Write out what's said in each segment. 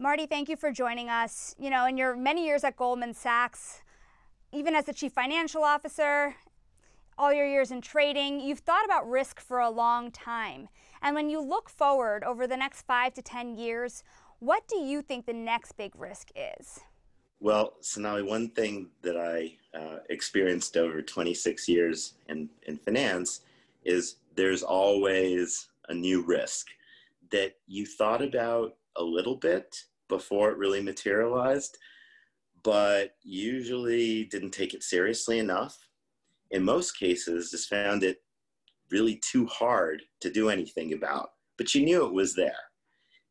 Marty, thank you for joining us. You know, in your many years at Goldman Sachs, even as the chief financial officer, all your years in trading, you've thought about risk for a long time. And when you look forward over the next five to 10 years, what do you think the next big risk is? Well, Sonali, one thing that I uh, experienced over 26 years in, in finance is there's always a new risk that you thought about a little bit before it really materialized, but usually didn't take it seriously enough. In most cases, just found it really too hard to do anything about, but you knew it was there.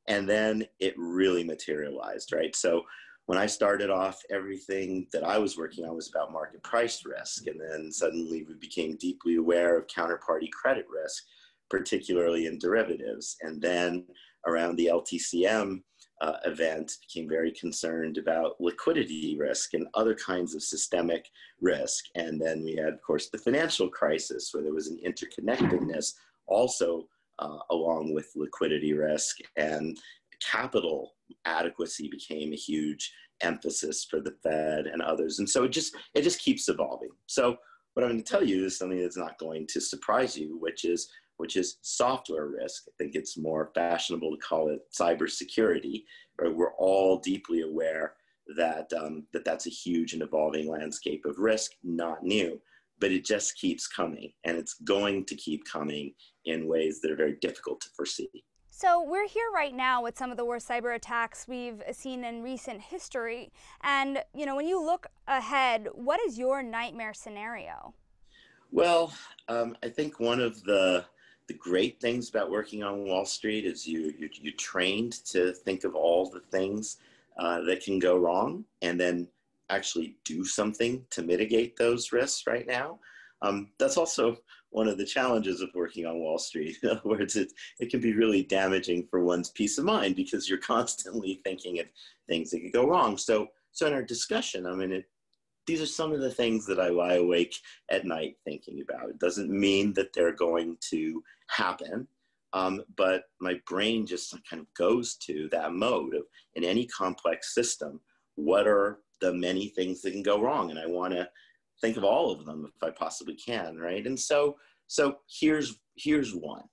And then it really materialized, right? So when I started off, everything that I was working on was about market price risk. And then suddenly we became deeply aware of counterparty credit risk, particularly in derivatives. And then around the LTCM uh, event became very concerned about liquidity risk and other kinds of systemic risk. And then we had, of course, the financial crisis where there was an interconnectedness also uh, along with liquidity risk and capital adequacy became a huge emphasis for the Fed and others. And so it just, it just keeps evolving. So what I'm going to tell you is something that's not going to surprise you, which is which is software risk. I think it's more fashionable to call it cybersecurity. Right? We're all deeply aware that, um, that that's a huge and evolving landscape of risk, not new, but it just keeps coming and it's going to keep coming in ways that are very difficult to foresee. So we're here right now with some of the worst cyber attacks we've seen in recent history. And, you know, when you look ahead, what is your nightmare scenario? Well, um, I think one of the the great things about working on Wall Street is you, you, you're trained to think of all the things uh, that can go wrong and then actually do something to mitigate those risks right now. Um, that's also one of the challenges of working on Wall Street. In other words, it, it can be really damaging for one's peace of mind because you're constantly thinking of things that could go wrong. So, so in our discussion, I mean, it, these are some of the things that I lie awake at night thinking about. It doesn't mean that they're going to happen, um, but my brain just kind of goes to that mode of in any complex system, what are the many things that can go wrong? And I want to think of all of them if I possibly can, right? And so, so here's here's one.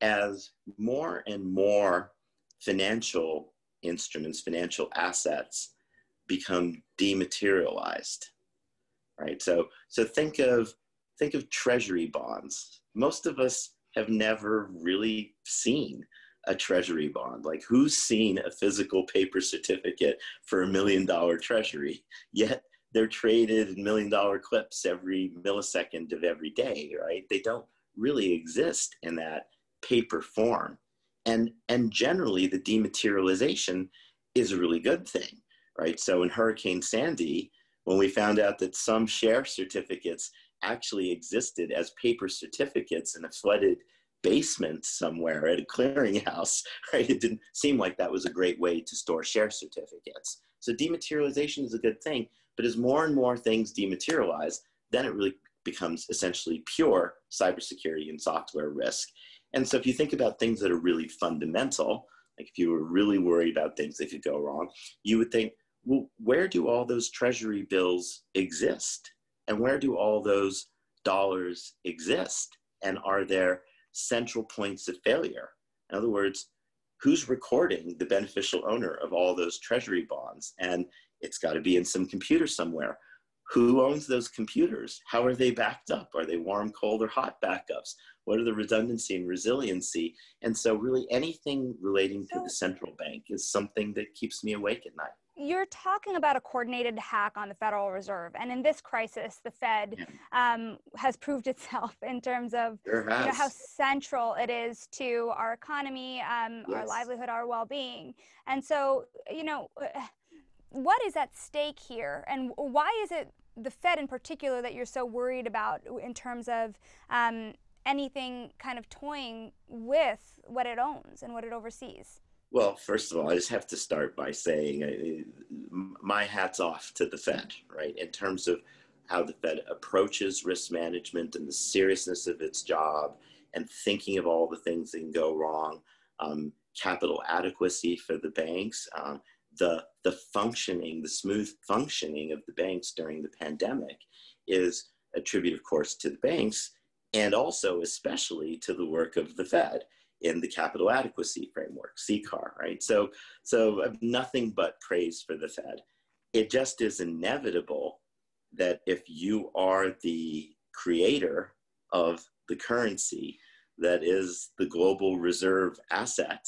As more and more financial instruments, financial assets become dematerialized right so so think of think of treasury bonds most of us have never really seen a treasury bond. Like who's seen a physical paper certificate for a million dollar treasury? Yet they're traded in million dollar clips every millisecond of every day right? They don't really exist in that paper form. And and generally the dematerialization is a really good thing right? So in Hurricane Sandy, when we found out that some share certificates actually existed as paper certificates in a flooded basement somewhere at a clearinghouse, right? It didn't seem like that was a great way to store share certificates. So dematerialization is a good thing, but as more and more things dematerialize, then it really becomes essentially pure cybersecurity and software risk. And so if you think about things that are really fundamental, like if you were really worried about things that could go wrong, you would think, well, where do all those treasury bills exist? And where do all those dollars exist? And are there central points of failure? In other words, who's recording the beneficial owner of all those treasury bonds? And it's got to be in some computer somewhere. Who owns those computers? How are they backed up? Are they warm, cold, or hot backups? What are the redundancy and resiliency? And so, really, anything relating to the central bank is something that keeps me awake at night you're talking about a coordinated hack on the Federal Reserve, and in this crisis, the Fed um, has proved itself in terms of you know, how central it is to our economy, um, yes. our livelihood, our well-being. And so, you know, what is at stake here, and why is it the Fed in particular that you're so worried about in terms of um, anything kind of toying with what it owns and what it oversees? Well, first of all, I just have to start by saying uh, my hat's off to the Fed, right? In terms of how the Fed approaches risk management and the seriousness of its job and thinking of all the things that can go wrong. Um, capital adequacy for the banks, um, the, the functioning, the smooth functioning of the banks during the pandemic is attributed, of course, to the banks and also especially to the work of the Fed in the capital adequacy framework, CCAR, right? So, so nothing but praise for the Fed. It just is inevitable that if you are the creator of the currency that is the global reserve asset,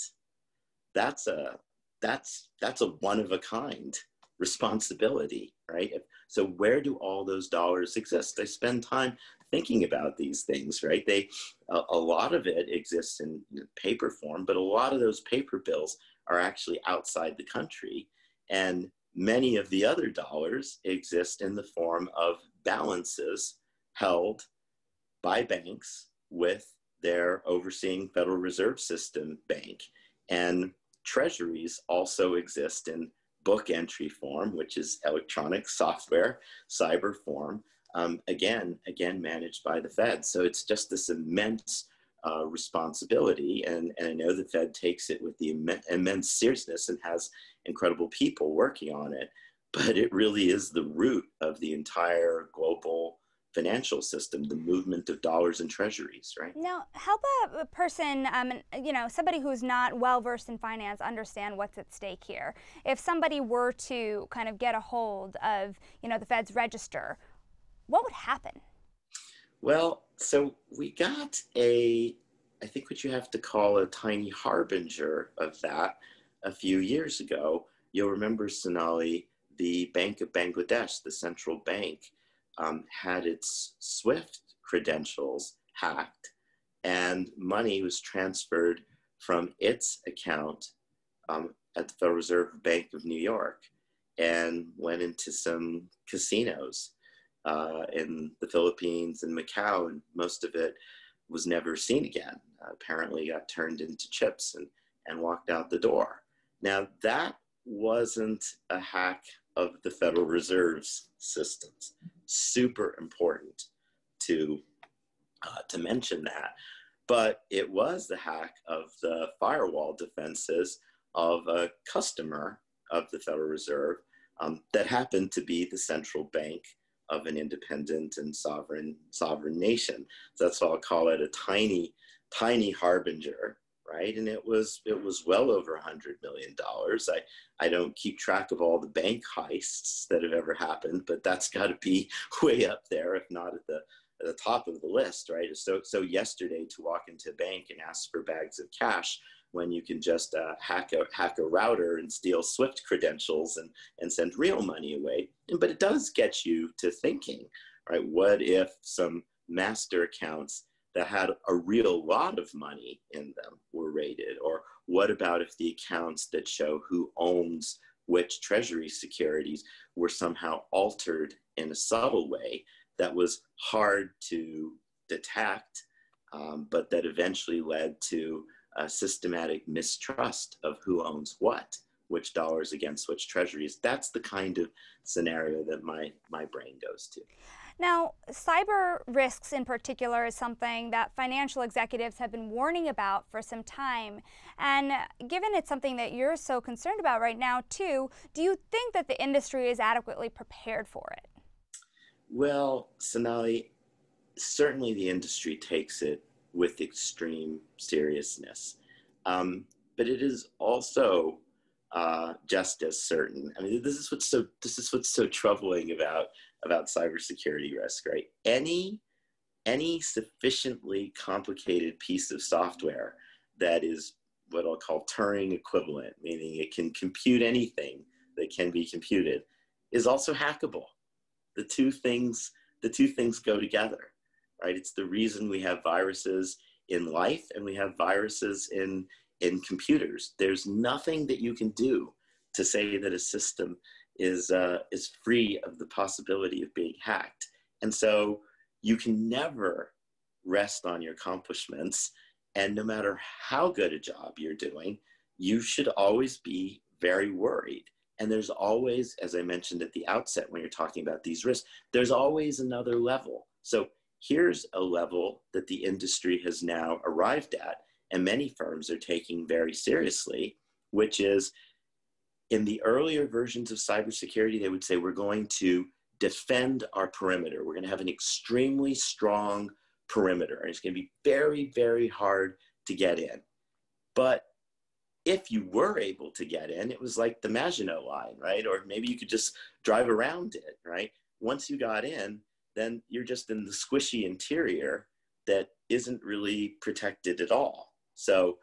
that's a that's that's a one of a kind responsibility, right? So where do all those dollars exist? I spend time thinking about these things, right? They a, a lot of it exists in paper form, but a lot of those paper bills are actually outside the country, and many of the other dollars exist in the form of balances held by banks with their overseeing Federal Reserve System bank. And treasuries also exist in book entry form, which is electronic software, cyber form, um, again, again managed by the Fed. So it's just this immense uh, responsibility, and, and I know the Fed takes it with the Im- immense seriousness and has incredible people working on it. But it really is the root of the entire global financial system, the movement of dollars and treasuries, right? Now, help a, person, um, you know, somebody who's not well versed in finance understand what's at stake here. If somebody were to kind of get a hold of, you know, the Fed's register, what would happen? Well, so we got a, I think what you have to call a tiny harbinger of that a few years ago. You'll remember, Sonali, the Bank of Bangladesh, the central bank, um, had its SWIFT credentials hacked and money was transferred from its account um, at the Federal Reserve Bank of New York and went into some casinos uh, in the Philippines and Macau, and most of it was never seen again. Uh, apparently, got turned into chips and, and walked out the door. Now, that wasn't a hack of the Federal Reserve's systems super important to uh, to mention that. But it was the hack of the firewall defenses of a customer of the Federal Reserve um, that happened to be the central bank of an independent and sovereign sovereign nation. So that's why I'll call it a tiny, tiny harbinger right? And it was it was well over hundred million dollars. I I don't keep track of all the bank heists that have ever happened, but that's got to be way up there, if not at the at the top of the list, right? So so yesterday to walk into a bank and ask for bags of cash when you can just uh, hack a hack a router and steal Swift credentials and and send real money away. But it does get you to thinking, right? What if some master accounts that had a real lot of money in them were raided? Or what about if the accounts that show who owns which treasury securities were somehow altered in a subtle way that was hard to detect, um, but that eventually led to a systematic mistrust of who owns what, which dollars against which treasuries. That's the kind of scenario that my, my brain goes to. Now, cyber risks in particular is something that financial executives have been warning about for some time. And given it's something that you're so concerned about right now, too, do you think that the industry is adequately prepared for it? Well, Sonali, certainly the industry takes it with extreme seriousness. Um, but it is also uh, just as certain. I mean, this is what's so this is what's so troubling about about cybersecurity risk, right? Any any sufficiently complicated piece of software that is what I'll call Turing equivalent, meaning it can compute anything that can be computed, is also hackable. The two things the two things go together, right? It's the reason we have viruses in life and we have viruses in in computers. There's nothing that you can do to say that a system is uh, is free of the possibility of being hacked. And so you can never rest on your accomplishments. And no matter how good a job you're doing, you should always be very worried. And there's always, as I mentioned at the outset when you're talking about these risks, there's always another level. So here's a level that the industry has now arrived at and many firms are taking very seriously, which is in the earlier versions of cybersecurity, they would say we're going to defend our perimeter. We're going to have an extremely strong perimeter, and it's going to be very, very hard to get in. But if you were able to get in, it was like the Maginot Line, right? Or maybe you could just drive around it, right? Once you got in, then you're just in the squishy interior that isn't really protected at all. So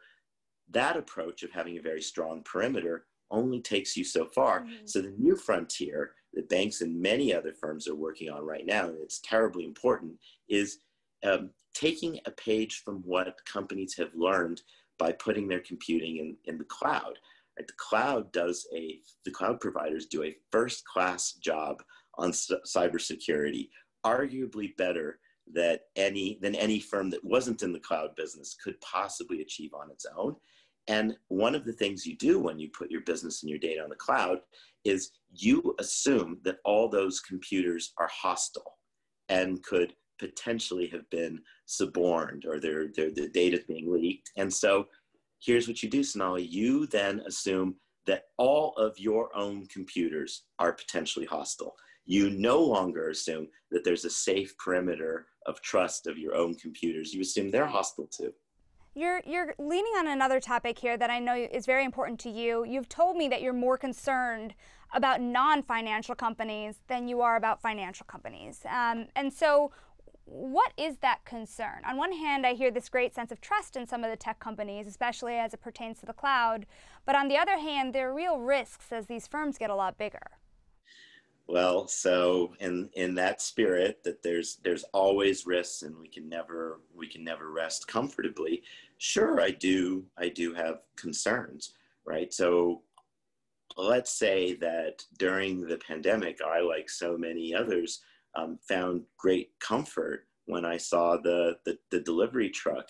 that approach of having a very strong perimeter only takes you so far. Mm-hmm. So the new frontier that banks and many other firms are working on right now, and it's terribly important, is um, taking a page from what companies have learned by putting their computing in, in the cloud. Right? The cloud does a, the cloud providers do a first class job on c- cybersecurity, arguably better that any than any firm that wasn't in the cloud business could possibly achieve on its own. And one of the things you do when you put your business and your data on the cloud is you assume that all those computers are hostile and could potentially have been suborned or their, their, the data is being leaked. And so here's what you do, Sonali. You then assume that all of your own computers are potentially hostile. You no longer assume that there's a safe perimeter of trust of your own computers. You assume they're hostile too. You're, you're leaning on another topic here that I know is very important to you. You've told me that you're more concerned about non financial companies than you are about financial companies. Um, and so, what is that concern? On one hand, I hear this great sense of trust in some of the tech companies, especially as it pertains to the cloud. But on the other hand, there are real risks as these firms get a lot bigger. Well, so in in that spirit that there's there's always risks and we can never we can never rest comfortably. Sure, I do I do have concerns, right? So let's say that during the pandemic, I like so many others um, found great comfort when I saw the the, the delivery truck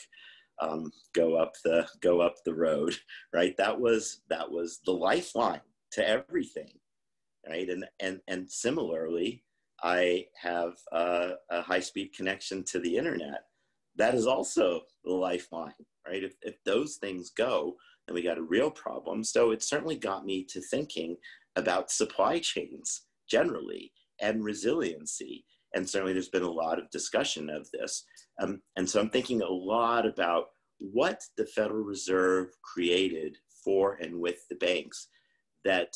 um, go up the go up the road. Right, that was that was the lifeline to everything. Right, and and and similarly, I have a, a high speed connection to the internet. That is also the lifeline. Right, if if those things go, then we got a real problem. So it certainly got me to thinking about supply chains generally and resiliency. And certainly there's been a lot of discussion of this. Um, and so I'm thinking a lot about what the Federal Reserve created for and with the banks that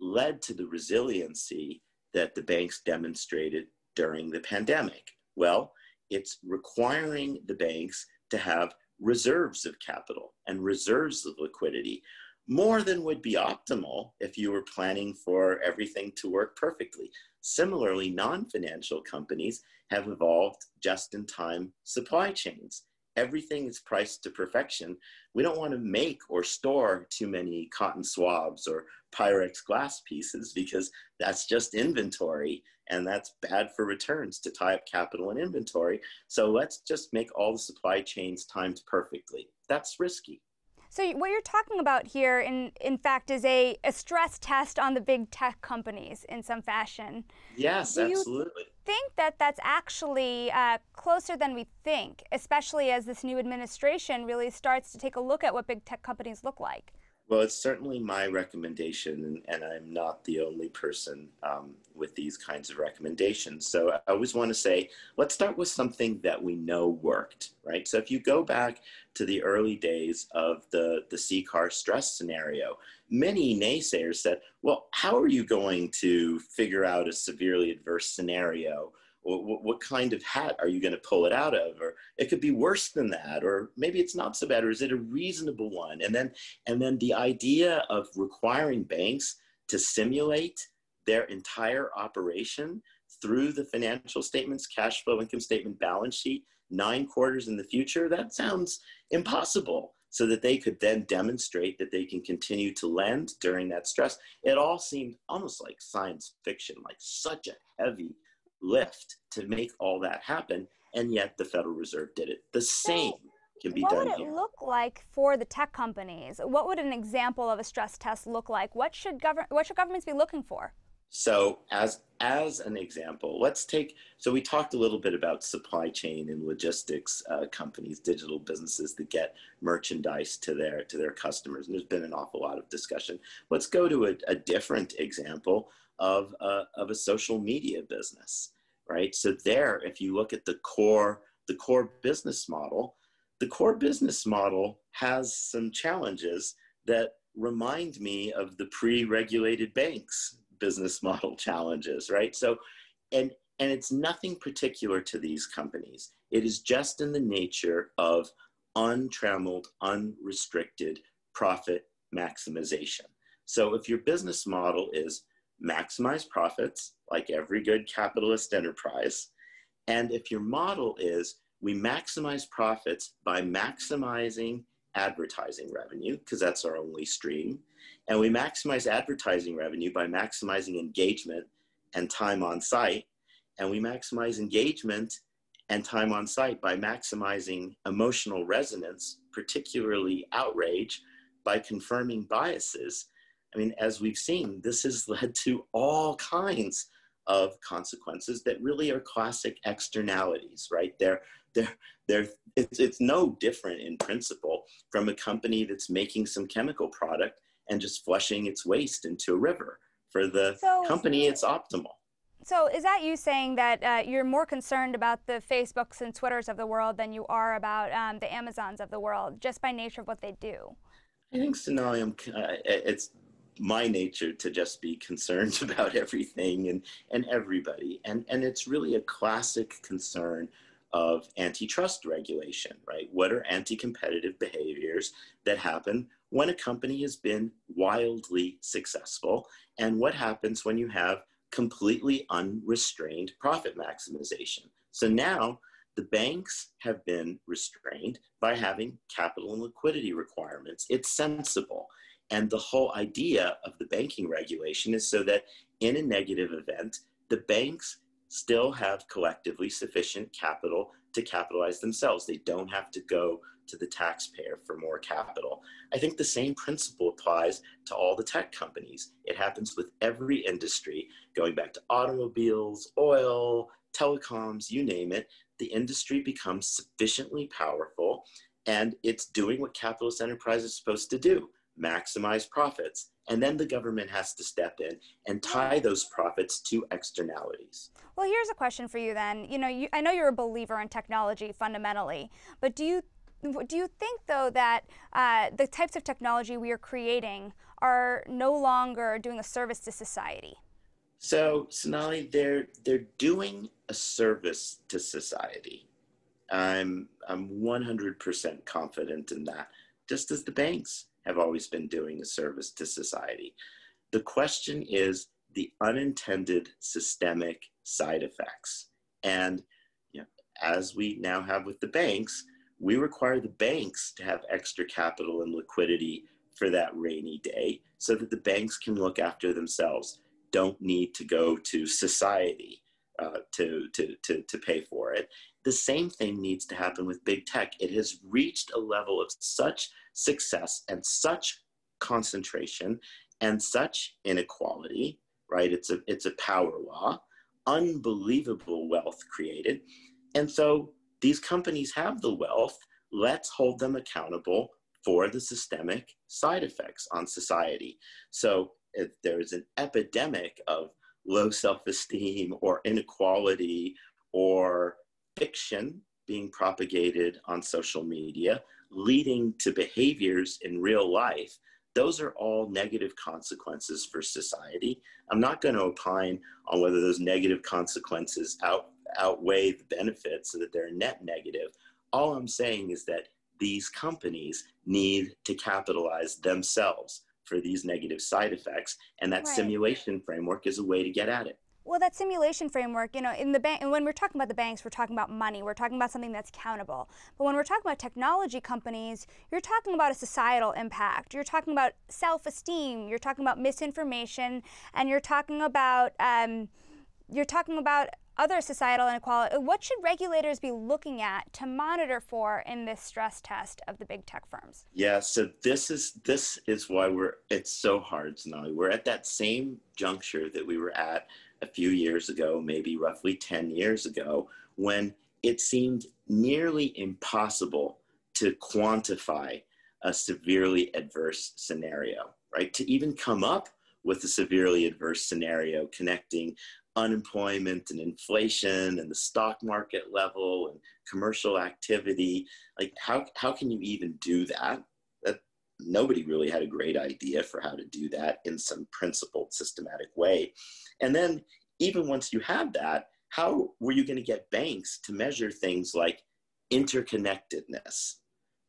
led to the resiliency that the banks demonstrated during the pandemic. Well, it's requiring the banks to have reserves of capital and reserves of liquidity more than would be optimal if you were planning for everything to work perfectly. Similarly, non financial companies have evolved just in time supply chains. Everything is priced to perfection. We don't want to make or store too many cotton swabs or Pyrex glass pieces because that's just inventory and that's bad for returns to tie up capital and inventory. So let's just make all the supply chains timed perfectly. That's risky. So what you're talking about here, in in fact, is a, a stress test on the big tech companies in some fashion. Yes, Do absolutely. Think that that's actually uh, closer than we think, especially as this new administration really starts to take a look at what big tech companies look like? Well, it's certainly my recommendation, and, I'm not the only person um, with these kinds of recommendations. So I always want to say, let's start with something that we know worked, right? So if you go back to the early days of the, the CCAR stress scenario, many naysayers said, well, how are you going to figure out a severely adverse scenario? what, what kind of hat are you going to pull it out of? Or it could be worse than that or maybe it's not so bad or is it a reasonable one? And then and then the idea of requiring banks to simulate their entire operation through the financial statements cash flow income statement balance sheet nine quarters in the future that sounds impossible so that they could then demonstrate that they can continue to lend during that stress it all seemed almost like science fiction like such a heavy lift to make all that happen, and yet the Federal Reserve did it. The same can be what done here. What would it look like for the tech companies? What would an example of a stress test look like? What should, govern- what should governments be looking for? So, as as an example, let's take, so we talked a little bit about supply chain and logistics uh, companies, digital businesses that get merchandise to their, to their customers. And there's been an awful lot of discussion. Let's go to a, a different example of a, of a social media business, right? So there, if you look at the core, the core business model, the core business model has some challenges that remind me of the pre-regulated banks business model challenges, right? So, and and it's nothing particular to these companies. It is just in the nature of untrammeled, unrestricted profit maximization. So if your business model is maximize profits, like every good capitalist enterprise, and if your model is we maximize profits by maximizing advertising revenue, because that's our only stream. And we maximize advertising revenue by maximizing engagement and time on site. And we maximize engagement and time on site by maximizing emotional resonance, particularly outrage, by confirming biases. I mean, as we've seen, this has led to all kinds of consequences that really are classic externalities, right? They're, they're, they're, it's, it's no different in principle from a company that's making some chemical product and just flushing its waste into a river. For the so, company, it's optimal. So, is that you saying that uh, you're more concerned about the Facebooks and Twitters of the world than you are about um, the Amazons of the world, just by nature of what they do? I think Sonali, I'm, uh, it's my nature to just be concerned about everything and, and everybody. And, and it's really a classic concern of antitrust regulation, right? What are anti competitive behaviors that happen when a company has been wildly successful? And what happens when you have completely unrestrained profit maximization? So now the banks have been restrained by having capital and liquidity requirements. It's sensible. And the whole idea of the banking regulation is so that in a negative event, the banks still have collectively sufficient capital to capitalize themselves. They don't have to go to the taxpayer for more capital. I think the same principle applies to all the tech companies. It happens with every industry, going back to automobiles, oil, telecoms, you name it. The industry becomes sufficiently powerful and it's doing what capitalist enterprise is supposed to do maximize profits. And then the government has to step in and tie those profits to externalities. Well, here's a question for you then. You know, you, I know you're a believer in technology fundamentally, but do you do you think though that uh, the types of technology we are creating are no longer doing a service to society? So, Sonali, they're they're doing a service to society. I'm I'm 100% confident in that. Just as the banks have always been doing a service to society. The question is the unintended systemic side effects. And you know, as we now have with the banks, we require the banks to have extra capital and liquidity for that rainy day so that the banks can look after themselves, don't need to go to society uh, to, to, to, to pay for it. The same thing needs to happen with big tech. It has reached a level of such success and such concentration and such inequality, right? It's a, it's a power law, unbelievable wealth created. And so these companies have the wealth. Let's hold them accountable for the systemic side effects on society. So if there is an epidemic of low self esteem or inequality or fiction being propagated on social media, leading to behaviors in real life, those are all negative consequences for society. I'm not going to opine on whether those negative consequences out, outweigh the benefits so that they're net negative. All I'm saying is that these companies need to capitalize themselves for these negative side effects, and that right. simulation framework is a way to get at it. Well, that simulation framework, you know, in the bank, and when we're talking about the banks, we're talking about money. We're talking about something that's countable. But when we're talking about technology companies, you're talking about a societal impact. You're talking about self-esteem. You're talking about misinformation, and you're talking about um, you're talking about other societal inequality. What should regulators be looking at to monitor for in this stress test of the big tech firms? Yeah, so this is this is why we're it's so hard, Sonali. We're at that same juncture that we were at a few years ago, maybe roughly 10 years ago, when it seemed nearly impossible to quantify a severely adverse scenario, right? To even come up with a severely adverse scenario connecting unemployment and inflation and the stock market level and commercial activity. Like, how, how can you even do that? That nobody really had a great idea for how to do that in some principled, systematic way. And then, even once you have that, how were you going to get banks to measure things like interconnectedness?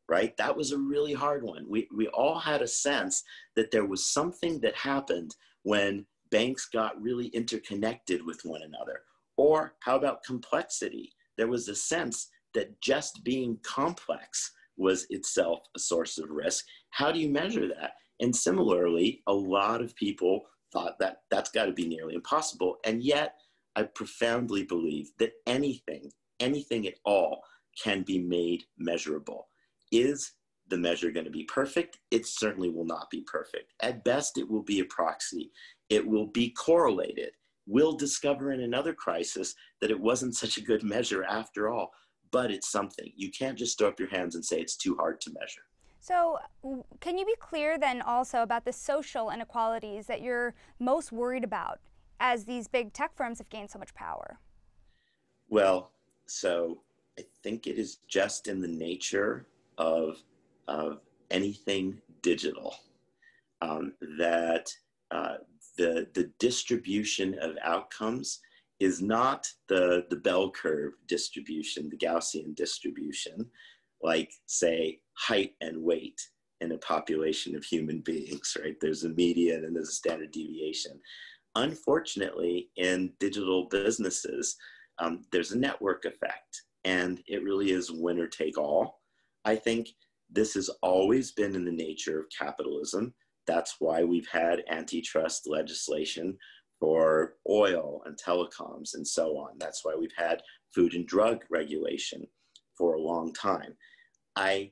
Right? That was a really hard one. We, we all had a sense that there was something that happened when banks got really interconnected with one another. Or how about complexity? There was a sense that just being complex was itself a source of risk. How do you measure that? And similarly, a lot of people thought that that's got to be nearly impossible. And yet, I profoundly believe that anything, anything at all, can be made measurable. Is the measure going to be perfect? It certainly will not be perfect. At best, it will be a proxy. It will be correlated. We'll discover in another crisis that it wasn't such a good measure after all, but it's something. You can't just throw up your hands and say it's too hard to measure. So, can you be clear then also about the social inequalities that you're most worried about as these big tech firms have gained so much power? Well, so I think it is just in the nature of, of anything digital um, that uh, the, the distribution of outcomes is not the, the bell curve distribution, the Gaussian distribution, like, say, height and weight in a population of human beings, right? There's a median and there's a standard deviation. Unfortunately, in digital businesses, um, there's a network effect, and it really is winner take all. I think this has always been in the nature of capitalism. That's why we've had antitrust legislation for oil and telecoms and so on. That's why we've had food and drug regulation for a long time. I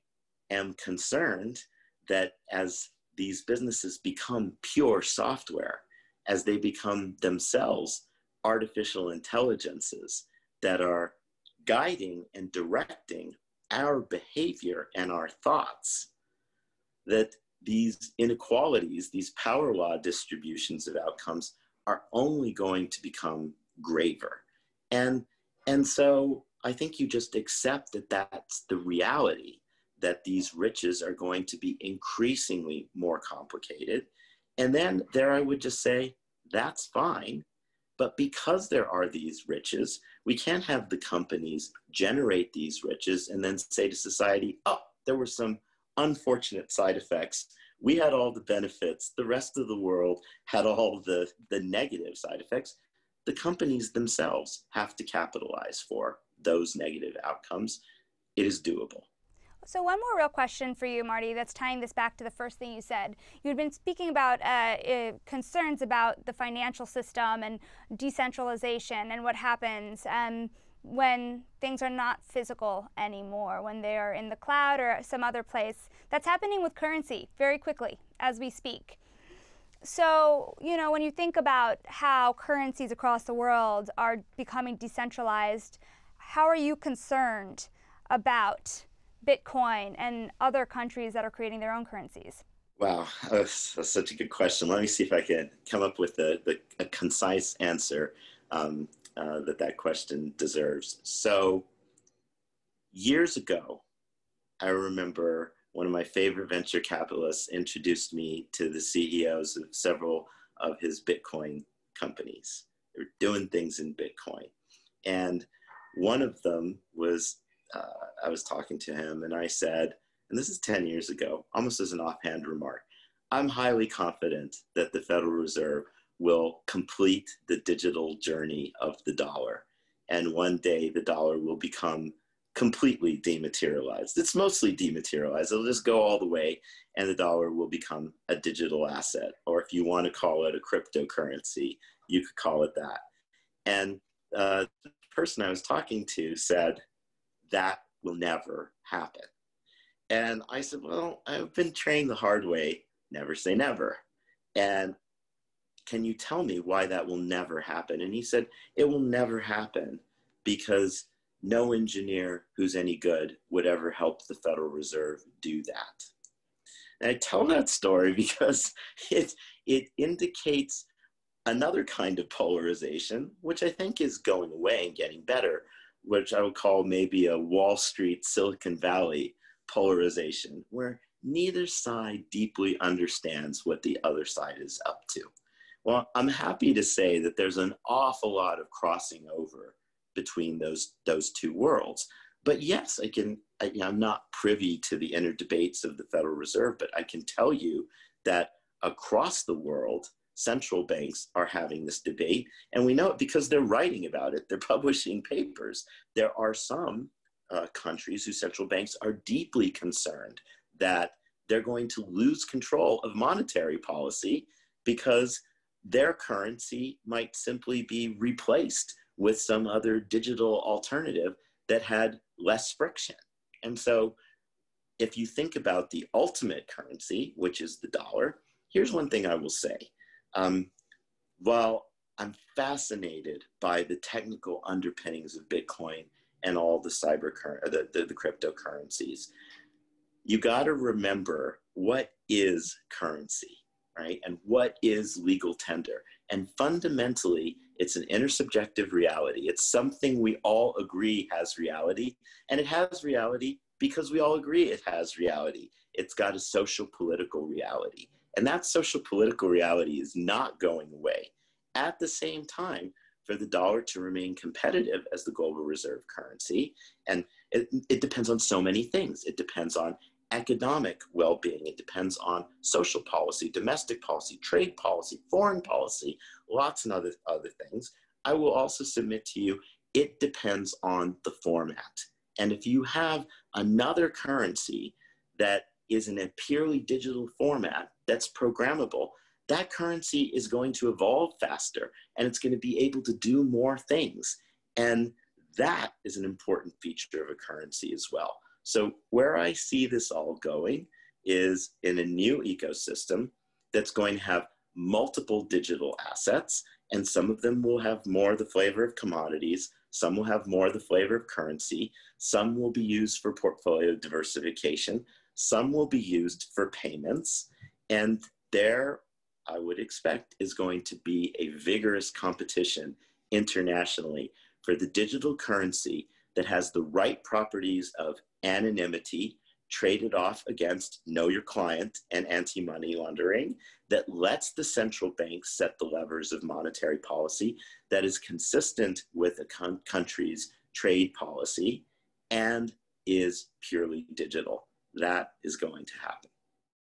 am concerned that as these businesses become pure software, as they become themselves artificial intelligences that are guiding and directing our behavior and our thoughts, that these inequalities, these power law distributions of outcomes are only going to become graver. And, and so I think you just accept that that's the reality that these riches are going to be increasingly more complicated. And then there I would just say, that's fine. But because there are these riches, we can't have the companies generate these riches and then say to society, oh, there were some unfortunate side effects. We had all the benefits. The rest of the world had all the, the negative side effects. The companies themselves have to capitalize for those negative outcomes. It is doable. So, one more real question for you, Marty, that's tying this back to the first thing you said. You had been speaking about uh, uh, concerns about the financial system and decentralization and what happens. Um, when things are not physical anymore, when they are in the cloud or some other place. That's happening with currency very quickly as we speak. So, you know, when you think about how currencies across the world are becoming decentralized, how are you concerned about Bitcoin and other countries that are creating their own currencies? Wow, that's, that's such a good question. Let me see if I can come up with a, a concise answer. Um, uh, that that question deserves. So, years ago, I remember one of my favorite venture capitalists introduced me to the CEOs of several of his Bitcoin companies. They were doing things in Bitcoin. And one of them was, uh, I was talking to him and I said, and this is 10 years ago, almost as an offhand remark, I'm highly confident that the Federal Reserve will complete the digital journey of the dollar. And one day the dollar will become completely dematerialized. It's mostly dematerialized. It'll just go all the way and the dollar will become a digital asset. Or if you want to call it a cryptocurrency, you could call it that. And uh, the person I was talking to said, that will never happen. And I said, well, I've been trained the hard way, never say never. And can you tell me why that will never happen? And he said, it will never happen because no engineer who's any good would ever help the Federal Reserve do that. And I tell that story because it, it indicates another kind of polarization, which I think is going away and getting better, which I would call maybe a Wall Street, Silicon Valley polarization, where neither side deeply understands what the other side is up to. Well, I'm happy to say that there's an awful lot of crossing over between those, those two worlds. But yes, I can, I, am not privy to the inner debates of the Federal Reserve, but I can tell you that across the world, central banks are having this debate. And we know it because they're writing about it, they're publishing papers. There are some uh, countries whose central banks are deeply concerned that they're going to lose control of monetary policy because their currency might simply be replaced with some other digital alternative that had less friction. And so, if you think about the ultimate currency, which is the dollar, here's one thing I will say. Um, while I'm fascinated by the technical underpinnings of Bitcoin and all the cyber the, the, the cryptocurrencies. You got to remember what is currency, right? And what is legal tender? And fundamentally, it's an intersubjective reality. It's something we all agree has reality, and it has reality because we all agree it has reality. It's got a social political reality. And that social political reality is not going away. At the same time, for the dollar to remain competitive as the global reserve currency. And it, it depends on so many things. It depends on economic well being, it depends on social policy, domestic policy, trade policy, foreign policy, lots and other, other things. I will also submit to you, it depends on the format. And if you have another currency that is in a purely digital format that's programmable, that currency is going to evolve faster and it's going to be able to do more things. And that is an important feature of a currency as well. So, where I see this all going is in a new ecosystem that's going to have multiple digital assets, and some of them will have more the flavor of commodities, some will have more the flavor of currency, some will be used for portfolio diversification, some will be used for payments, and there I would expect is going to be a vigorous competition internationally for the digital currency that has the right properties of anonymity traded off against know your client and anti-money laundering that lets the central bank set the levers of monetary policy that is consistent with a country's trade policy and is purely digital. That is going to happen